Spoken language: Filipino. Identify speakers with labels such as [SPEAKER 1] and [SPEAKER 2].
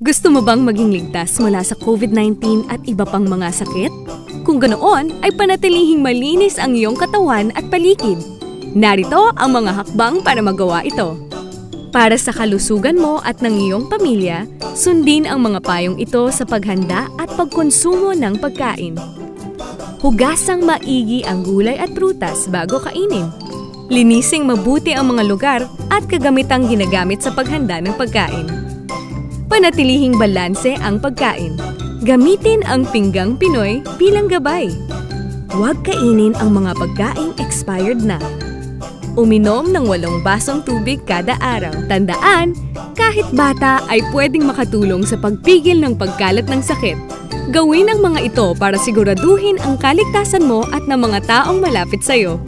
[SPEAKER 1] Gusto mo bang maging ligtas mula sa COVID-19 at iba pang mga sakit? Kung ganoon, ay panatilihing malinis ang iyong katawan at paligid. Narito ang mga hakbang para magawa ito. Para sa kalusugan mo at ng iyong pamilya, sundin ang mga payong ito sa paghanda at pagkonsumo ng pagkain. Hugasang maigi ang gulay at prutas bago kainin. Linising mabuti ang mga lugar at kagamitang ginagamit sa paghanda ng pagkain. Panatilihing balanse ang pagkain. Gamitin ang pinggang Pinoy bilang gabay. Huwag kainin ang mga pagkaing expired na. Uminom ng walong basong tubig kada araw. Tandaan, kahit bata ay pwedeng makatulong sa pagpigil ng pagkalat ng sakit. Gawin ang mga ito para siguraduhin ang kaligtasan mo at ng mga taong malapit sa iyo.